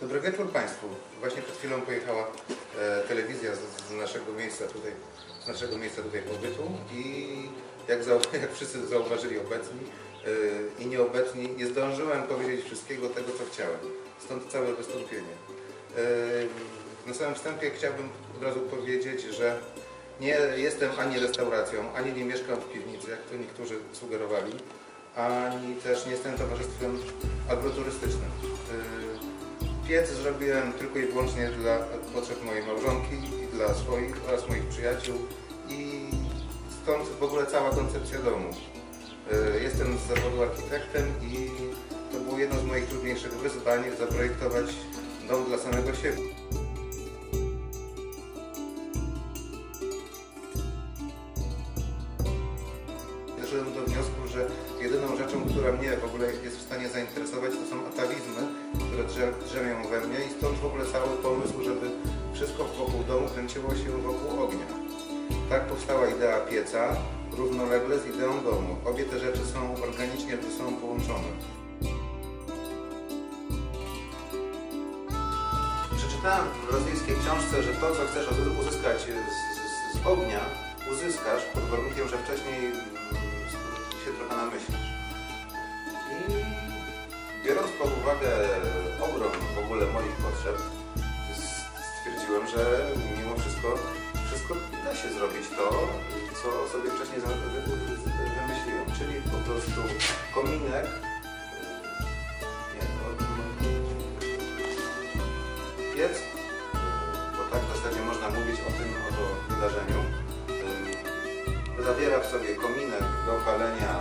Dobry wieczór Państwu. Właśnie przed chwilą pojechała e, telewizja z, z naszego miejsca tutaj, z naszego miejsca tutaj pobytu i jak, zau, jak wszyscy zauważyli obecni e, i nieobecni, nie zdążyłem powiedzieć wszystkiego tego, co chciałem. Stąd całe wystąpienie. E, na samym wstępie chciałbym od razu powiedzieć, że nie jestem ani restauracją, ani nie mieszkam w piwnicy, jak to niektórzy sugerowali, ani też nie jestem towarzystwem agroturystycznym. Piec zrobiłem tylko i wyłącznie dla potrzeb mojej małżonki i dla swoich oraz moich przyjaciół i stąd w ogóle cała koncepcja domu. E, Jestem z zawodu architektem i to było jedno z moich trudniejszych wyzwań zaprojektować dom dla samego siebie. Drzemią we mnie i stąd w ogóle cały pomysł, żeby wszystko wokół domu kręciło się wokół ognia. Tak powstała idea pieca, równolegle z ideą domu. Obie te rzeczy są organicznie ze sobą połączone. Przeczytałem w rosyjskiej książce, że to, co chcesz uzyskać z, z, z ognia, uzyskasz pod warunkiem, że wcześniej mm, się trochę namyślisz. Biorąc pod uwagę ogrom w ogóle moich potrzeb, stwierdziłem, że mimo wszystko, wszystko da się zrobić to, co sobie wcześniej wymyśliłem, czyli po prostu kominek, nie, no, piec, bo tak w zasadzie można mówić o tym oto wydarzeniu, ym, zawiera w sobie kominek do palenia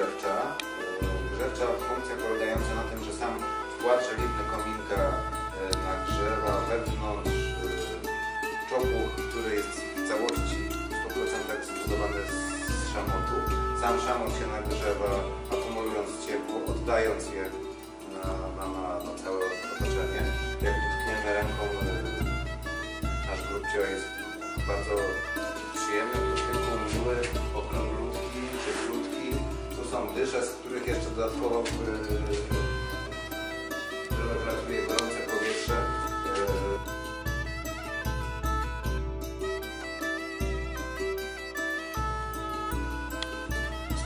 grzewcza. Grzewcza funkcja polegająca na tym, że sam wkład żeliwny kominka yy, nagrzewa wewnątrz yy, czopłuch, który jest w całości w 100% zbudowany z szamotu. Sam szamot się nagrzewa, akumulując ciepło, oddając je dysze, z których jeszcze dodatkowo wylatuje gorące powietrze. Yy,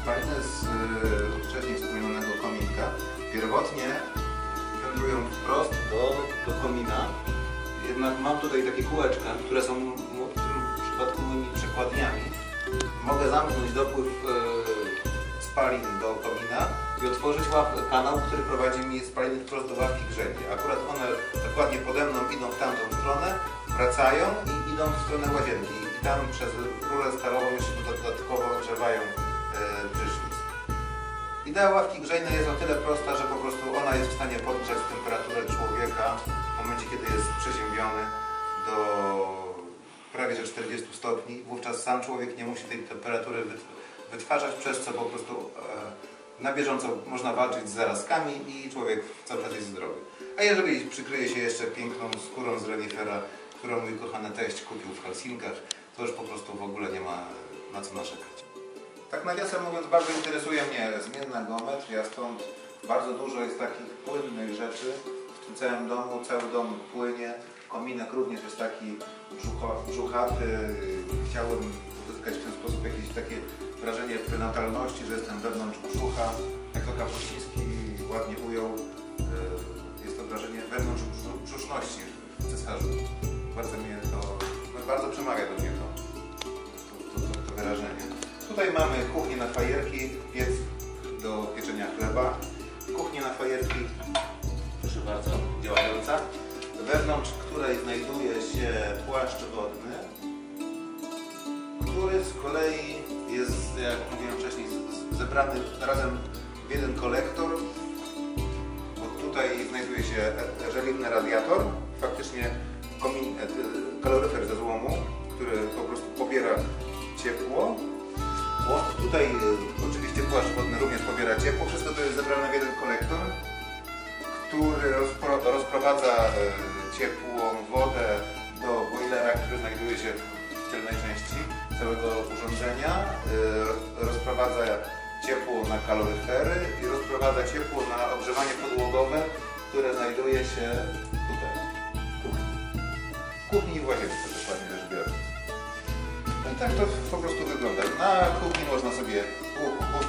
Spaliny z y, wcześniej wspomnianego kominka pierwotnie wędrują wprost do, do komina. Jednak mam tutaj takie kółeczka, które są w tym przypadku moimi przekładniami. Mogę zamknąć dopływ y, spalin do komina i otworzyć kanał, który prowadzi mi spaliny wprost do ławki grzebi. Akurat one dokładnie pode mną idą w tamtą stronę, wracają i idą w stronę łazienki. I tam przez rurę stalową jeszcze dodatkowo ogrzewają e, prysznic. Idea ławki grzejnej jest o tyle prosta, że po prostu ona jest w stanie podgrzać temperaturę człowieka w momencie, kiedy jest przeziębiony do prawie że 40 stopni. Wówczas sam człowiek nie musi tej temperatury wyt- wytwarzać, przez co po prostu e, na bieżąco można walczyć z zarazkami i człowiek cały czas jest zdrowy. A jeżeli przykryje się jeszcze piękną skórą z renifera, którą mój kochany teść kupił w Helsinkach, to już po prostu w ogóle nie ma na co narzekać. Tak nawiasem mówiąc, bardzo interesuje mnie zmienna geometria, stąd bardzo dużo jest takich płynnych rzeczy w tym całym domu. Cały dom płynie, kominek również jest taki brzucho, brzuchaty. Chciałbym uzyskać w ten sposób jakieś takie wrażenie prenatalności, że jestem wewnątrz brzucha. Jak to Kapuściński ładnie ujął, yy, jest to wrażenie wewnątrz brzu- brzuszności cesarzu. Bardzo mnie to, no, bardzo przemawia do mnie to, to, to, to wyrażenie. Tutaj mamy kuchnię na fajerki, piec do pieczenia chleba. Kuchnię na fajerki, proszę bardzo, działająca, wewnątrz której znajduje się płaszcz wodny, który z kolei jest, jak mówiłem wcześniej, zebrany razem w jeden kolektor. Bo tutaj znajduje się żeliwny radiator, faktycznie komin, e, kaloryfer ze złomu, który po prostu pobiera ciepło. O, tutaj e, oczywiście płaszcz wodny również pobiera ciepło. Wszystko to jest zebrane w jeden kolektor, który rozpro, rozprowadza e, ciepłą wodę do boilera, który znajduje się w tylnej części całego urządzenia. Roz- rozprowadza ciepło na kaloryfery i rozprowadza ciepło na ogrzewanie podłogowe, które znajduje się tutaj. w kuchni. W kuchni i w łazience, dokładnie rzecz biorąc. No i tak to po prostu wygląda. Na kuchni można sobie, u, u,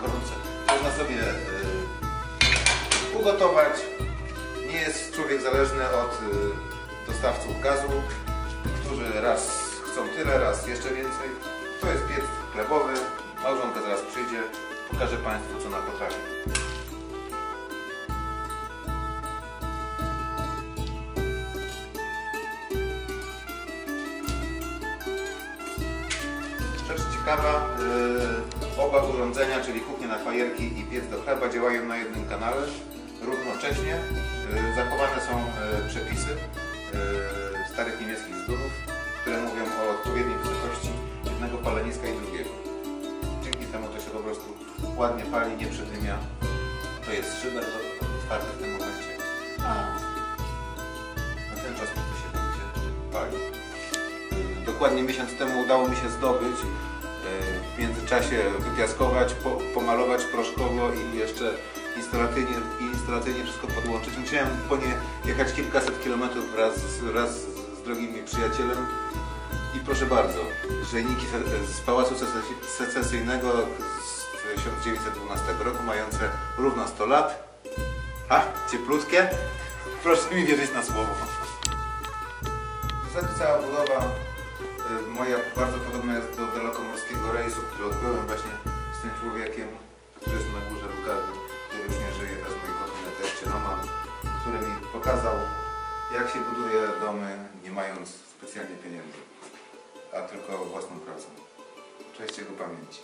gorące, można sobie y, ugotować. Nie jest człowiek zależny od y, dostawców gazu, którzy raz chcą tyle, raz jeszcze więcej. To jest piec chlebowy. Małżonka zaraz przyjdzie, pokażę Państwu co ona potrafi. Rzecz ciekawa, yy, oba urządzenia, czyli kuchnia na fajerki i piec do chleba działają na jednym kanale równocześnie. Yy, zachowane są yy, przepisy starych niemieckich zdunów, które mówią o odpowiedniej wysokości jednego paleniska i drugiego. Dzięki temu to się po prostu ładnie pali, nie przydymia. To jest szyber otwarty w tym momencie. A na ten czas to się będzie pali. Dokładnie miesiąc temu udało mi się zdobyć yy, w międzyczasie wypiaskować, po, pomalować proszkowo i jeszcze instalacyjnie, instalacyjnie wszystko podłączyć. Musiałem po nie jechać kilkaset kilometrów wraz, wraz z drogim mi przyjacielem. I proszę bardzo, grzejniki se- z Pałacu Secesyjnego z 1912 roku, mające równo 100 lat. A, cieplutkie? Proszę mi wierzyć na słowo. W zasadzie cała budowa y, moja bardzo podobna jest do dalekomorskiego rejsu, który odbyłem właśnie z tym człowiekiem, który jest na górze Lukardy, który już nie żyje, jest mój kochany teście Roman, który mi pokazał, jak się buduje domy, nie mając specjalnie pieniędzy, a tylko własną pracą. Cześć jego pamięci.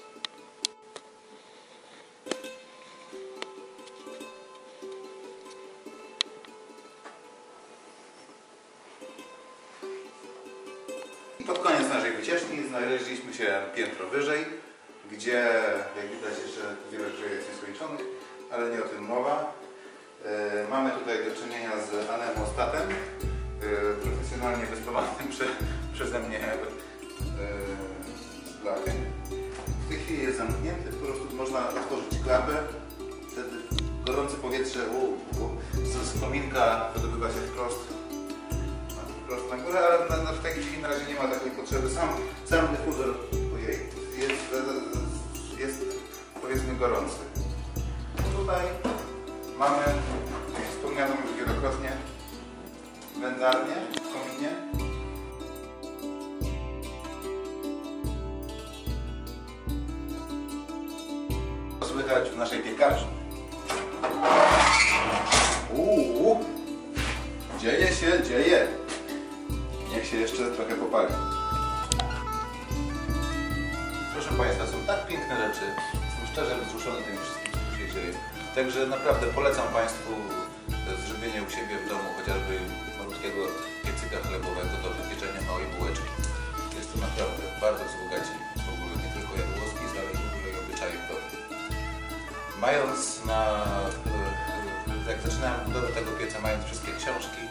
Pod koniec naszej wycieczki znaleźliśmy się piętro wyżej, gdzie jak widać jeszcze wiele grzeje jest nieskończonych, ale nie o tym mowa. E, Mamy tutaj do czynienia z anemostatem, e, profesjonalnie wyspawanym prze, przeze mnie e, z blachy. W tej chwili jest zamknięty, po prostu można otworzyć klapę, wtedy gorące powietrze u, u, z, kominka wydobywa się wprost wprost na górę, ale na, na, w tej chwili na razie nie ma takiej potrzeby. Sam, sam dyfuzor ojej, jest, e, jest powiedzmy gorący. Tutaj mamy wspomnianą już wielokrotnie wędzarnię w kominie. Słychać w naszej piekarni. Uuu, dzieje się, dzieje. Niech się jeszcze trochę popali. Proszę Państwa, są tak piękne rzeczy. Jestem szczerze wzruszony tym wszystkim, co się dzieje. Także naprawdę polecam Państwu zrobienie u siebie w domu chociażby chlebowego do wypieczenia małej bułeczki. Jest to naprawdę bardzo wzbogaci w ogóle nie tylko jadłoski, ale w ogóle i obyczaje domu. Mając na... Jak zaczynałem budowę tego pieca, mając wszystkie książki,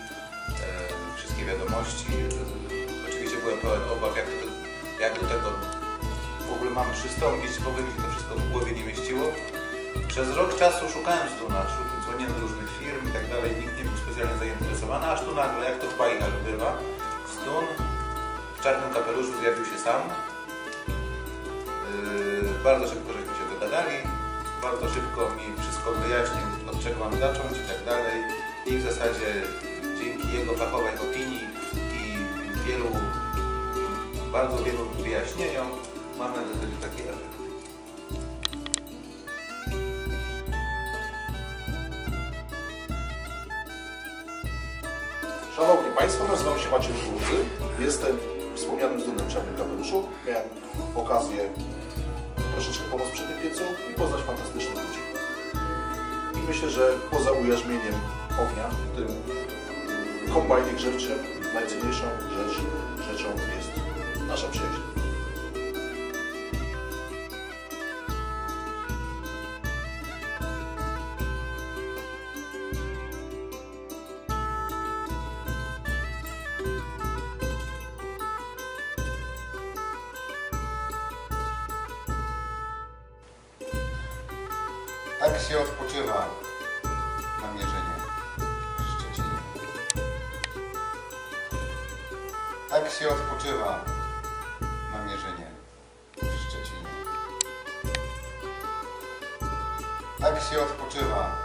e, wszystkie wiadomości, e, oczywiście byłem pełen obaw, jak do, jak do tego w ogóle mam przystąpić, w ogóle mi to wszystko w głowie nie mieściło. Przez rok czasu szukałem szuk- dzwoniłem do różnych firm i tak dalej, nikt nie specjalnie zainteresowany, aż tu nagle, jak to w bajkach bywa, Stun w czarnym kapeluszu zjawił się sam. Yy, bardzo szybko żeśmy się dogadali, bardzo szybko mi wszystko wyjaśnił, od czego mam zacząć i tak dalej. I w zasadzie dzięki jego fachowej opinii i wielu, bardzo wielu wyjaśnieniom mamy zasadzie taki efekt. Szanowni Państwo, nazywam się Maciej Żółty. Jestem wspomnianym z dumnym czarnym kapeluszu. Miałem okazję troszeczkę pomóc przy tym piecu i poznać fantastycznych ludzi. I myślę, że poza ujarzmieniem ognia w tym kombajnie grzewczym najcenniejszą rzecz, rzeczą jest Tak się odpoczywa na mierzynie w Szczecinie. Tak się odpoczywa na mierzynie w Szczecinie. Tak się odpoczywa